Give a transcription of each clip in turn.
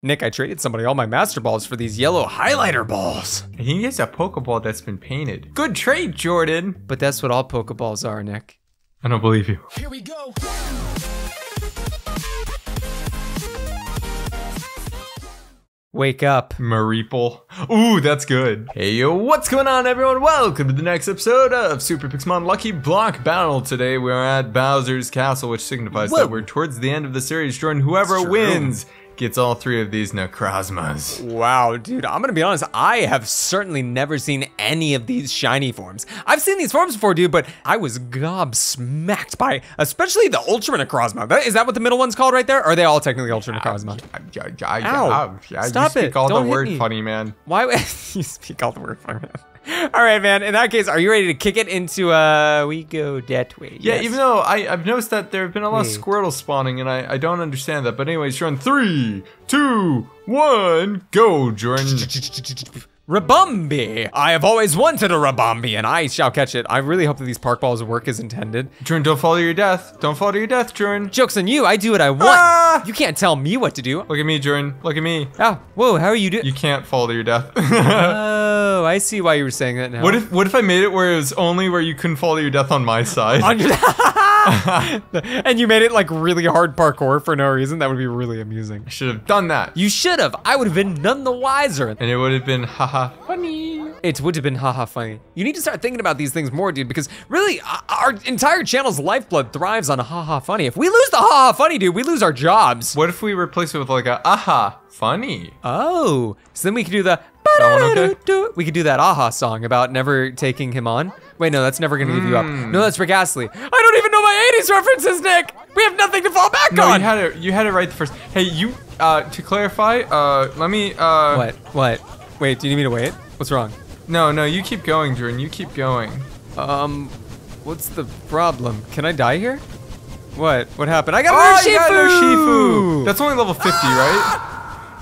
Nick, I traded somebody all my master balls for these yellow highlighter balls. He gets a Pokeball that's been painted. Good trade, Jordan. But that's what all Pokeballs are, Nick. I don't believe you. Here we go. Wake up. Mareeple. Ooh, that's good. Hey yo, what's going on everyone? Welcome to the next episode of Super Pixelmon Lucky Block Battle. Today we're at Bowser's Castle, which signifies Whoa. that we're towards the end of the series. Jordan, whoever wins gets all three of these Necrozmas. Wow, dude, I'm gonna be honest. I have certainly never seen any of these shiny forms. I've seen these forms before, dude, but I was gobsmacked by, especially the Ultra Necrozma. That, is that what the middle one's called right there? Or are they all technically Ultra Necrozma? Ow. Yeah, Stop you it. speak all Don't the word me. funny, man. Why you speak all the word funny, man? All right, man. In that case, are you ready to kick it into uh we go that way? Yeah, Yes. even though I, I've noticed that there have been a lot Wait. of Squirtle spawning, and I, I don't understand that. But anyways, you're three, two, one, go, Jordan. Rabumbi! I have always wanted a Rabumbi, and I shall catch it. I really hope that these park balls work as intended. Jordan, don't fall to your death. Don't fall to your death, Jordan. Joke's on you, I do what I want. Ah! You can't tell me what to do. Look at me, Jordan. Look at me. Ah, whoa, how are you doing? You can't fall to your death. Oh, I see why you were saying that now. what if what if I made it where it was only where you couldn't fall to your death on my side? On your- and you made it like really hard parkour for no reason? That would be really amusing. I should have done that. You should have. I would have been none the wiser. and it would have been haha funny. It would have been haha funny. You need to start thinking about these things more, dude, because really, uh, our entire channel's lifeblood thrives on haha funny. If we lose the haha funny, dude, we lose our jobs. What if we replace it with like a aha funny? Oh, so then we could do the. That one okay? We could do that aha song about never taking him on. Wait, no, that's never gonna give you up. Hmm. No, that's for Ghastly. I don't even know my 80s references, Nick. We have nothing to fall back No, on. you had it. You had it right the first. Hey, you. Uh, to clarify, uh, let me. Uh, what? What? Wait, do you need me to wait? What's wrong? No, no, you keep going, Jordan. You keep going. Um, what's the problem? Can I die here? What? What happened? I got Oh, got Shifu! Shifu. That's only level 50, right?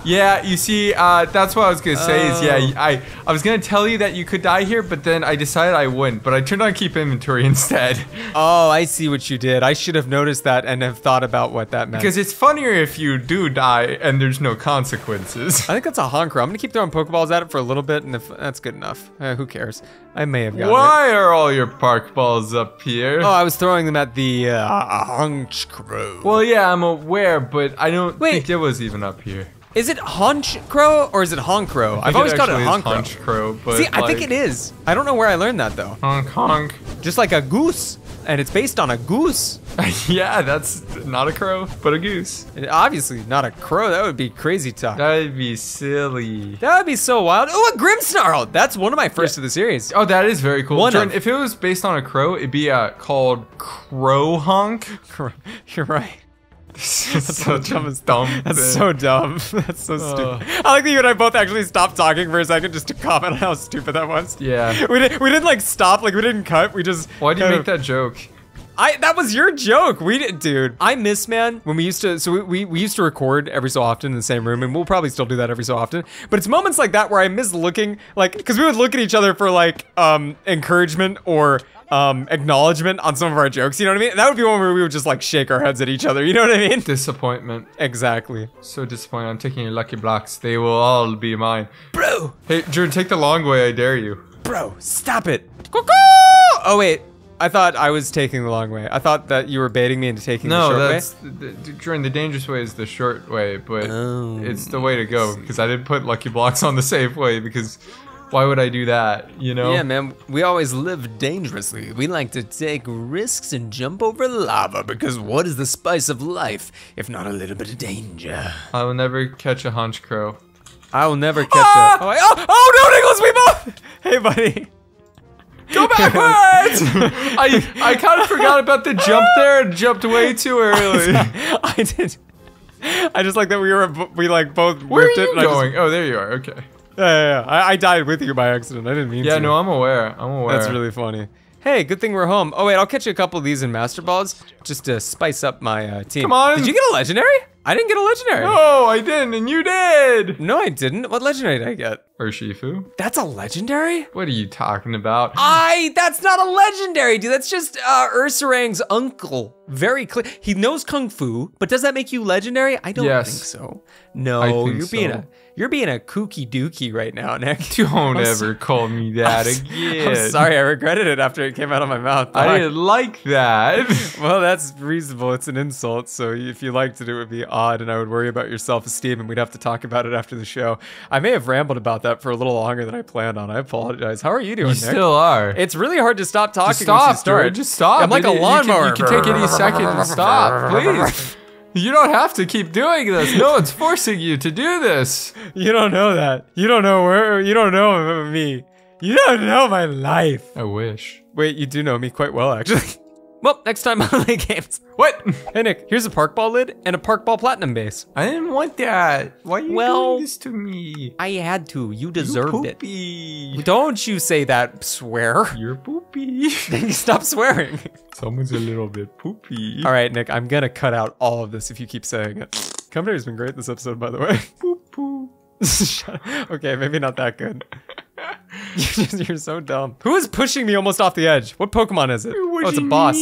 Yeah, you see, uh, that's what I was gonna say. Is yeah, Oh. I I was gonna tell you that you could die here, but then I decided I wouldn't. But I turned on keep inventory instead Oh, I see what you did. I should have noticed that and have thought about what that meant. because it's funnier if you do die and there's no consequences. I think that's a honker. I'm gonna keep throwing Pokeballs at it for a little bit, and if that's good enough, eh, who cares? I may have gotten it. Why are all your park balls up here? Oh, I was throwing them at the uh, Hunch Crow. well, yeah, I'm aware, but I don't Wait. think it was even up here. Is it Hunch Crow or is it Honk Crow? I've always called it Honk Crow. Hunch Crow, but See, I think it is. I don't know where I learned that though. Honk honk. Just like a goose, and it's based on a goose. yeah, that's not a crow, but a goose. And obviously, not a crow. That would be crazy talk. That'd be silly. That would be so wild. Oh, a Grimmsnarl! That's one of my first of the series. Oh, that is very cool. One Jordan, if it was based on a crow, it'd be uh, called Crow Honk. You're right. That's so dumb as dumb. That's thing. so dumb. That's so Uh. stupid. I like that you and I both actually stopped talking for a second just to comment on how stupid that was. Yeah. We didn't. We didn't like stop. Like we didn't cut. We just. Why do you make of- that joke? I that was your joke. We did, dude. I miss man when we used to. So we, we we used to record every so often in the same room, and we'll probably still do that every so often. But it's moments like that where I miss looking like because we would look at each other for like um encouragement or um acknowledgement on some of our jokes. You know what I mean? That would be one where we would just like shake our heads at each other. You know what I mean? Disappointment. Exactly. So disappointed. I'm taking your lucky blocks. They will all be mine. Bro, Hey, Jordan, take the long way. I dare you. bro, stop it. Cuckoo! Oh wait, I thought I was taking the long way. I thought that you were baiting me into taking the short that's way. the, the, Jordan. The dangerous way is the short way, but Oh, it's the way to go because I didn't put lucky blocks on the safe way because why would I do that? You know? Yeah, man, we always live dangerously. We like to take risks and jump over lava because what is the spice of life if not a little bit of danger? I will never catch a hunch crow. I will never catch Ah! a. Oh, I- oh, oh no, Nicholas, we both. Hey, buddy. Go backwards! I I kind of forgot about the jump there and jumped way too early. I did. I just like that we were we like both Where are it. you and I just- going? Oh, there you are. Okay. Yeah, yeah, yeah. I, I died with you by accident. I didn't mean to. Yeah, no, I'm aware. I'm aware. That's really funny. Hey, good thing we're home. Oh wait, I'll catch you a couple of these in Master Balls just to spice up my uh, team. Come on. Did you get a legendary? I didn't get a legendary. No, I didn't, and you did. No, I didn't. What legendary did I get? Urshifu. That's a legendary? What are you talking about? I. That's not a legendary, dude. That's just uh, uncle. Very clear. He knows kung fu, but does that make you legendary? I don't Yes. think so. No, think you're being so. a you're being a kooky dookie right now, Nick. Don't I'm ever call me that I'm again. I'm sorry, I regretted it after it came out of my mouth. I didn't like that. well, that's reasonable. It's an insult. So if you liked it, it would be odd, and I would worry about your self-esteem, and we'd have to talk about it after the show. I may have rambled about that for a little longer than I planned on. I apologize. How are you doing, you Nick? still are. It's really hard to stop talking. Just stop, start. dude. Just stop. I'm like a You- you can- lawnmower. You can, take any second to stop, please. You don't have to keep doing this. No one's forcing you to do this. You don't know that. You don't know where. You don't know me. You don't know my life. I wish. Wait, you do know me quite well, actually. Well, next time on L8Games. What? Hey Nick, here's a park ball lid and a park ball platinum base. I didn't want that. Why are you Well, doing this to me? I had to. You You deserved it. poopy. Don't you say that, swear. You're poopy. Stop swearing. Someone's a little bit poopy. All right, Nick, I'm gonna cut out all of this if you keep saying it. Commentary's been great this episode, by the way. Poop poop. Okay, maybe not that good. You're, just, you're so dumb. Who is pushing me almost off the edge? What Pokemon is it? Oh, it's a boss.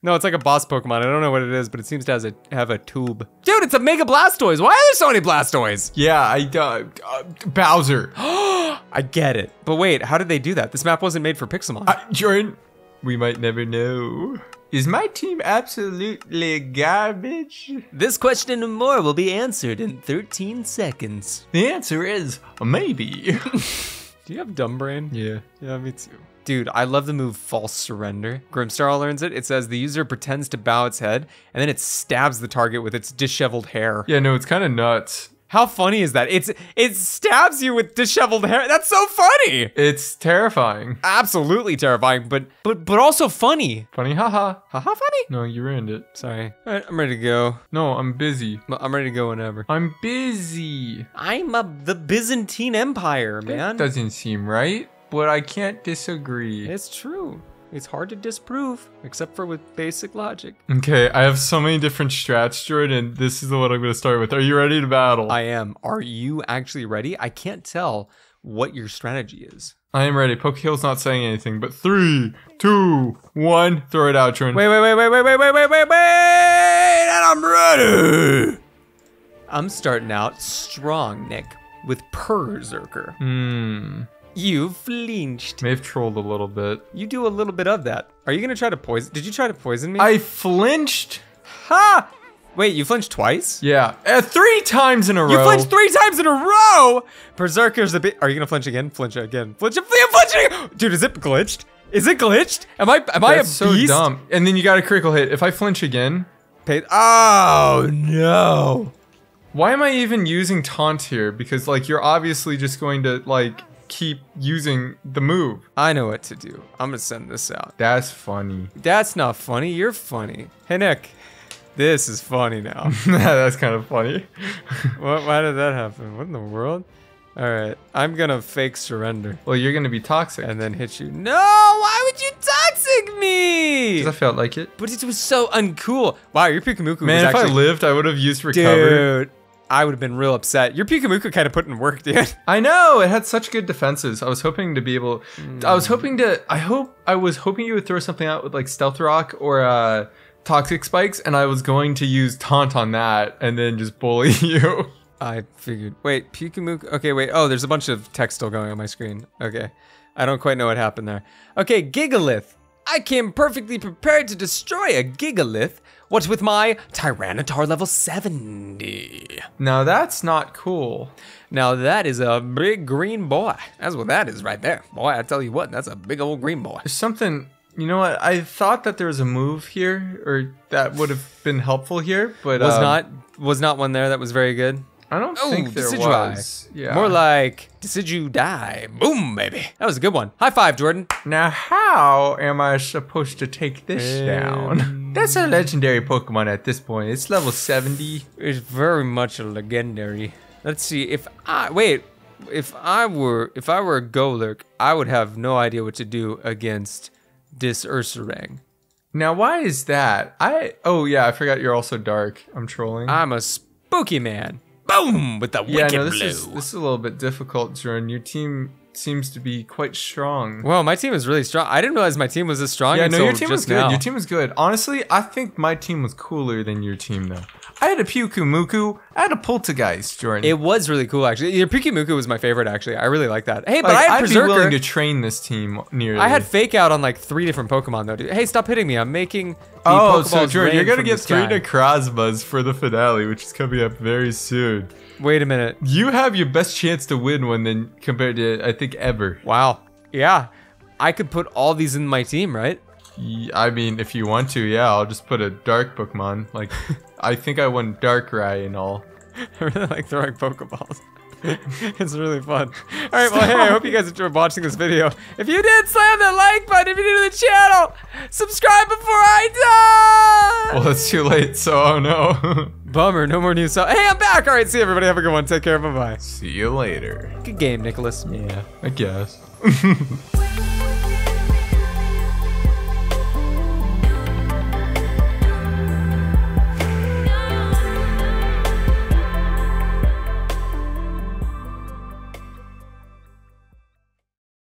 No, it's like a boss Pokemon. I don't know what it is, but it seems to has a, have a tube. Dude, it's a Mega Blastoise. Why are there so many Blastoise? Yeah, I uh, uh, Bowser. I get it. But wait, how did they do that? This map wasn't made for Pixelmon. Uh, Jordan, we might never know. Is my team absolutely garbage? this question and more will be answered in 13 seconds. The answer is maybe. Do you have dumb brain? yeah. Yeah, me too. Dude, I love the move False Surrender. Grimmsnarl learns it. It says the user pretends to bow its head, and then it stabs the target with its disheveled hair. Yeah, no, it's kind of nuts. How funny is that? It's it stabs you with disheveled hair. That's so funny. It's terrifying. Absolutely terrifying, but but but also funny. Funny, haha. Haha, funny. No, you ruined it. Sorry. All right, I'm ready to go. No, I'm busy. I'm ready to go whenever. I'm busy. I'm a, the Byzantine Empire, That man. doesn't seem right, but I can't disagree. It's true. It's hard to disprove, except for with basic logic. Okay, I have so many different strats, Jordan. This is the one I'm going to start with. Are you ready to battle? I am. Are you actually ready? I can't tell what your strategy is. I am ready. Pokehill's not saying anything, but three, two, one, throw it out, Jordan. Wait, wait, wait, wait, wait, wait, wait, wait, wait, wait, and I'm ready. I'm starting out strong, Nick, with Perrserker. Hmm. You flinched. May have trolled a little bit. You do a little bit of that. Are you gonna try to poison? Did you try to poison me? I flinched. ha! Wait, you flinched twice? Yeah, uh, three times in a row. You flinched three times in a row. Perrserker's a bit. Are you gonna flinch again? Flinch again. Flinch. I'm flinching. Dude, is it glitched? Is it glitched? Am I? Am I a That's so beast? dumb. And then you got a critical hit. If I flinch again, Pay- oh no! why am I even using taunt here? Because like you're obviously just going to like keep using the move. I know what to do. I'm gonna send this out. That's funny. That's not funny. You're funny. Hey Nick, this is funny now. That's kind of funny. what? Why did that happen? What in the world? All right, I'm gonna fake surrender well, you're gonna be toxic. and then hit you. No! Why would you toxic me? 'Cause I felt like it. But it was so uncool. Wow, your Pyukumuku Man, if actually I lived, I would have used recover. dude. I would have been real upset. Your Pyukumuku kind of put in work, dude. I know it had such good defenses. I was hoping to be able. I was hoping to. I hope I was hoping you would throw something out with like stealth rock or uh, toxic spikes, and I was going to use taunt on that and then just bully you. I figured. Wait, Pyukumuku. Okay, wait. Oh, there's a bunch of text still going on my screen. Okay. I don't quite know what happened there. Okay, Gigalith. I came perfectly prepared to destroy a Gigalith. What's with my Tyranitar level 70? now that's not cool. Now that is a big green boy. That's what that is right there. Boy, I tell you what, that's a big old green boy. There's something. You know what? I thought that there was a move here, or that would have been helpful here, but Was um, not was not one there that was very good. I don't Oh, think there Decidueye. was. Yeah. More like Decidu die. Boom, baby. That was a good one. High five, Jordan. Now, how am I supposed to take this um, down? That's a legendary Pokemon at this point. It's level 70. It's very much a legendary. Let's see if I wait. If I were if I were a Golurk, I would have no idea what to do against this Ursaring. Now, why is that? I oh yeah, I forgot you're also dark. I'm trolling. I'm a spooky man. Boom with the yeah, wicked no, this blue. is this is a little bit difficult, Jordan. Your team seems to be quite strong. well, my team is really strong. I didn't realize my team was this strong yeah, no, your team was good. now. Your team was good. Honestly, I think my team was cooler than your team, though. I had a Pyukumuku. I had a Poltergeist, Jordan. It was really cool, actually. Your Pyukumuku was my favorite, actually. I really like that. Hey, but like, I had I'd Perrserker. be willing to train this team nearly. I had Fake Out on like three different Pokemon, though. Dude. Hey, stop hitting me. I'm making. Oh, so Jordan, you're gonna get three. Necrozmas for the finale, which is coming up very soon. Wait a minute. You have your best chance to win one then compared to I think ever. Wow. Yeah. I could put all these in my team, right? I mean, if you want to, yeah, I'll just put a dark Pokemon. Like, I think I won Darkrai and all. I really like throwing Pokeballs. it's really fun. All right, well, hey, I hope you guys enjoyed watching this video. If you did, slam that like button. If you're new to the channel, subscribe before I die. Well, it's too late, so oh no. Bummer, no more news. So, hey, I'm back. All right, see everybody. Have a good one. Take care. Bye bye. See you later. Good game, Nicholas. Yeah, I guess.